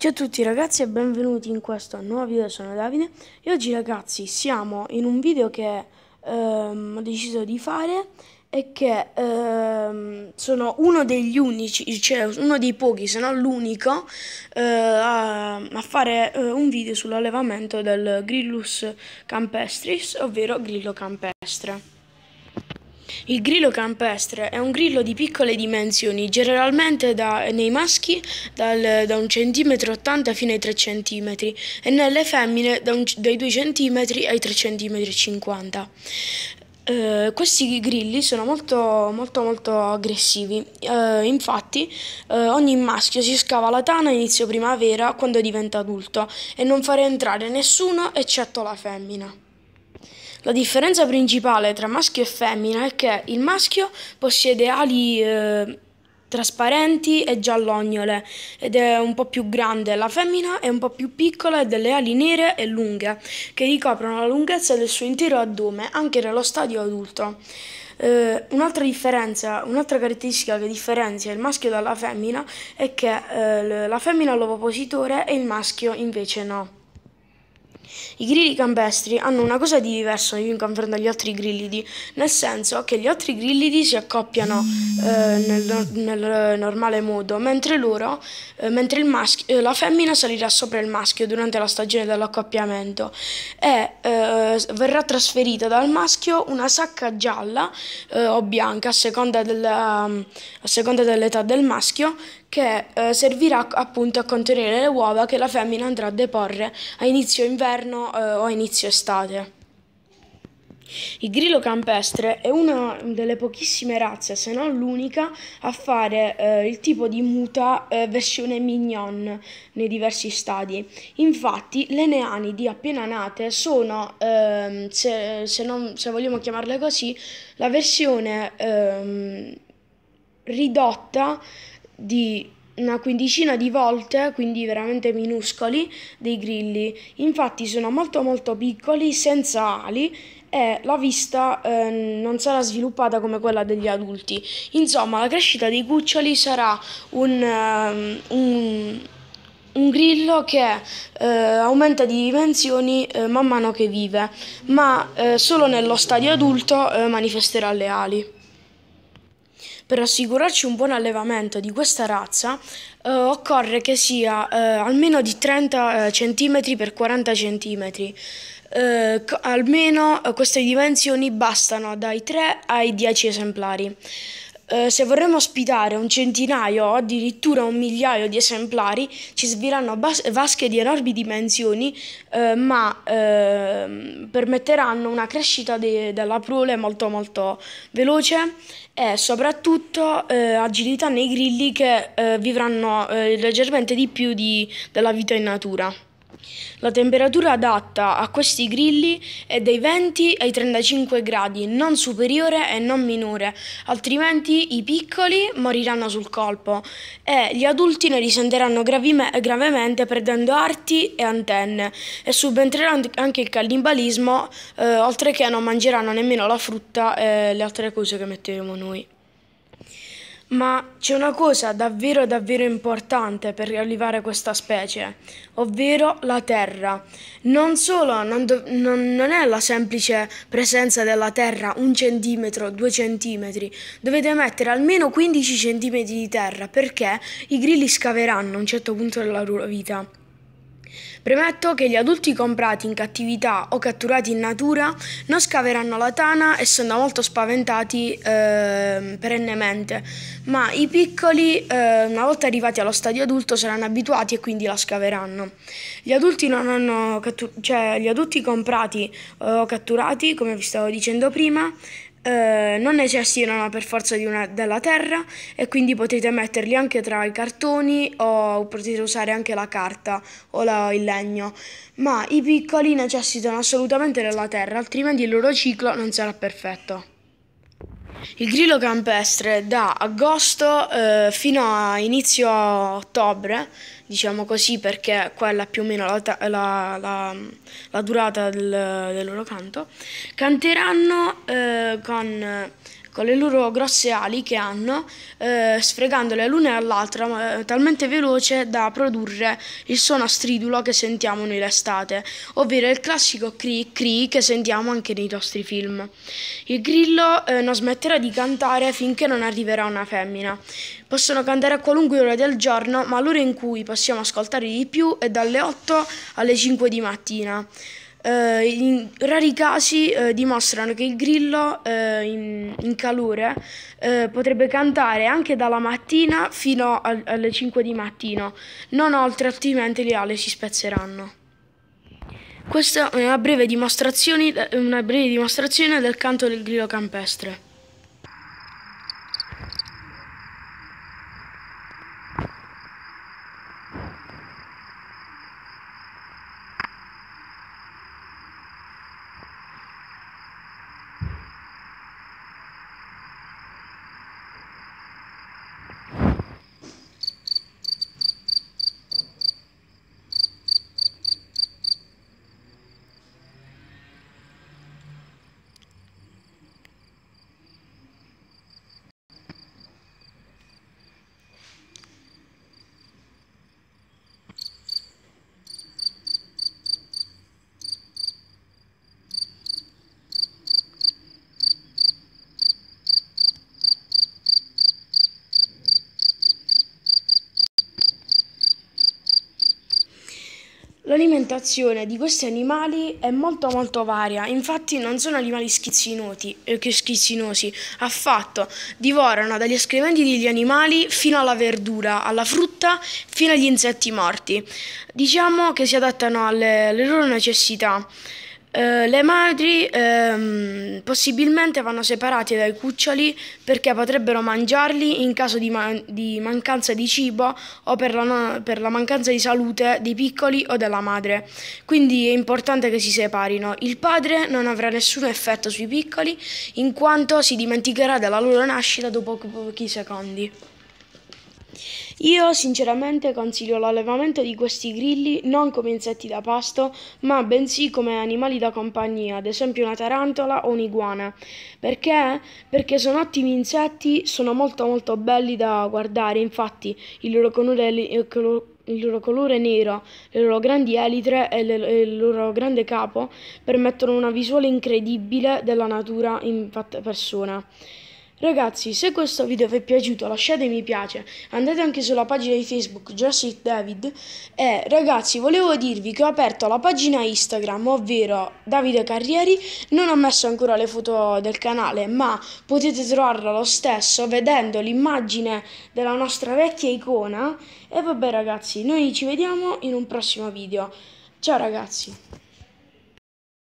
Ciao a tutti ragazzi e benvenuti in questo nuovo video, sono Davide e oggi ragazzi siamo in un video che ehm, ho deciso di fare e che ehm, sono uno degli unici, cioè uno dei pochi se non l'unico eh, a, a, fare eh, un video sull'allevamento del Grillus campestris, ovvero grillo campestre. Il grillo campestre è un grillo di piccole dimensioni, generalmente da, nei maschi dal, da 1,80 cm fino ai 3 cm e nelle femmine da un, dai 2 cm ai 3,50 cm. Uh, questi grilli sono molto molto molto aggressivi uh, infatti uh, ogni maschio si scava la tana inizio primavera quando diventa adulto e non farà entrare nessuno eccetto la femmina la differenza principale tra maschio e femmina è che il maschio possiede ali eh, trasparenti e giallognole ed è un po' più grande, la femmina è un po' più piccola e delle ali nere e lunghe che ricoprono la lunghezza del suo intero addome anche nello stadio adulto. Uh, un'altra differenza, un'altra caratteristica che differenzia il maschio dalla femmina è che uh, la femmina ha l'ovopositore e il maschio invece no. I grilli campestri hanno una cosa di diverso in confronto agli altri grillidi, nel senso che gli altri grillidi si accoppiano eh, nel, nel, normale modo, mentre loro, eh, mentre maschio, eh, la femmina salirà sopra il maschio durante la stagione dell'accoppiamento e eh, verrà trasferita dal maschio una sacca gialla eh, o bianca a seconda, della, a seconda dell'età del maschio che eh, servirà appunto a contenere le uova che la femmina andrà a deporre a inizio inverno eh, o a inizio estate. Il grillo campestre è una delle pochissime razze, se non l'unica, a fare eh, il tipo di muta eh, versione mignon nei diversi stadi. Infatti, le neanidi appena nate sono, ehm, se, se, non, se, vogliamo chiamarle così, la versione ehm, ridotta di una quindicina di volte, quindi veramente minuscoli, dei grilli. Infatti sono molto molto piccoli, senza ali e la vista eh, non sarà sviluppata come quella degli adulti. Insomma, la crescita dei cuccioli sarà un, um, un, un grillo che eh, aumenta di dimensioni eh, man mano che vive, ma eh, solo nello stadio adulto eh, manifesterà le ali. Per assicurarci un buon allevamento di questa razza eh, occorre che sia eh, almeno di 30 cm x 40 cm. Eh, almeno eh, queste dimensioni bastano dai 3 ai 10 esemplari. Uh, se vorremmo ospitare un centinaio o addirittura un migliaio di esemplari, ci serviranno vasche di enormi dimensioni, uh, ma uh, permetteranno una crescita de della prole molto molto veloce e soprattutto agilità nei grilli che vivranno leggermente di più di, della vita in natura. La temperatura adatta a questi grilli è dai 20 ai 35 gradi, non superiore e non minore, altrimenti i piccoli moriranno sul colpo e gli adulti ne risenteranno gravemente perdendo arti e antenne e subentrerà anche il cannibalismo, eh, oltre che non mangeranno nemmeno la frutta e le altre cose che mettevamo noi. Ma c'è una cosa davvero davvero importante per riallevare questa specie, ovvero la terra. Non solo non, non, non, è la semplice presenza della terra un centimetro, due centimetri, dovete mettere almeno 15 centimetri di terra perché i grilli scaveranno a un certo punto della loro vita. Premetto che gli adulti comprati in cattività o catturati in natura non scaveranno la tana essendo molto spaventati eh, perennemente, ma i piccoli eh, una volta arrivati allo stadio adulto saranno abituati e quindi la scaveranno. Gli adulti, cioè, gli adulti comprati o catturati, come vi stavo dicendo prima, eh, non necessitano per forza una, della terra e quindi potete metterli anche tra i cartoni o potete usare anche la carta o la, il legno, ma i piccoli necessitano assolutamente della terra, altrimenti il loro ciclo non sarà perfetto. Il grillo campestre da agosto eh, fino a inizio ottobre, diciamo così perché quella è più o meno la, la, la, la durata del, del, loro canto, canteranno eh, con con le loro grosse ali che hanno, eh, sfregandole l'una all'altra eh, talmente veloce da produrre il suono stridulo che sentiamo noi l'estate, ovvero il classico cri cri che sentiamo anche nei nostri film. Il grillo eh, non smetterà di cantare finché non arriverà una femmina. Possono cantare a qualunque ora del giorno, ma l'ora in cui possiamo ascoltare di più è dalle 8 alle 5 di mattina. Uh, in rari casi uh, dimostrano che il grillo uh, in, in, calore potrebbe cantare anche dalla mattina fino al, alle 5 di mattino, non oltre altrimenti le ali si spezzeranno. Questa è una breve una breve dimostrazione del canto del grillo campestre. L'alimentazione di questi animali è molto molto varia, infatti non sono animali schizzinosi, eh, schizzinosi affatto, divorano dagli escrementi degli animali fino alla verdura, alla frutta, fino agli insetti morti. Diciamo che si adattano alle, alle loro necessità. Uh, le madri um, possibilmente vanno separate dai cuccioli perché potrebbero mangiarli in caso di, man di mancanza di cibo o per la, per la, mancanza di salute dei piccoli o della madre. Quindi è importante che si separino. Il padre non avrà nessun effetto sui piccoli in quanto si dimenticherà della loro nascita dopo pochi secondi. Io sinceramente consiglio l'allevamento di questi grilli non come insetti da pasto, ma bensì come animali da compagnia, ad esempio una tarantola o un'iguana. Perché? Perché sono ottimi insetti, sono molto molto belli da guardare, infatti il loro colore, il loro colore nero, le loro grandi elitre e, le, e, il loro grande capo permettono una visuale incredibile della natura in persona. Ragazzi, se questo video vi è piaciuto lasciate mi piace, andate anche sulla pagina di Facebook Jurassic David e ragazzi volevo dirvi che ho aperto la pagina Instagram, ovvero Davide Carrieri, non ho messo ancora le foto del canale, ma potete trovarla lo stesso vedendo l'immagine della nostra vecchia icona e vabbè ragazzi, noi ci vediamo in un prossimo video. Ciao ragazzi!